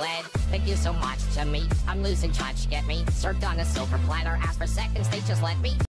sled. Thank you so much to me. I'm losing touch, get me? Served on a silver platter. Ask for seconds, they just let me.